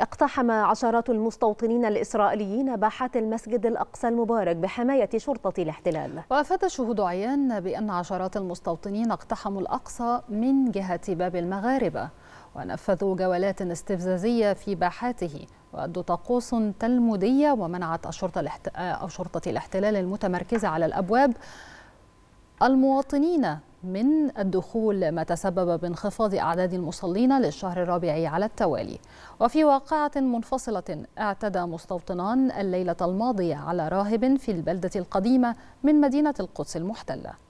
اقتحم عشرات المستوطنين الإسرائيليين باحات المسجد الأقصى المبارك بحماية شرطة الاحتلال. وأفاد شهود عيان بأن عشرات المستوطنين اقتحموا الأقصى من جهة باب المغاربة ونفذوا جولات استفزازية في باحاته وأدوا طقوس تلمودية ومنعت الشرطة, أو شرطة الاحتلال المتمركزة على الأبواب المواطنين من الدخول ما تسبب بانخفاض أعداد المصلين للشهر الرابع على التوالي. وفي واقعة منفصلة اعتدى مستوطنان الليلة الماضية على راهب في البلدة القديمة من مدينة القدس المحتلة.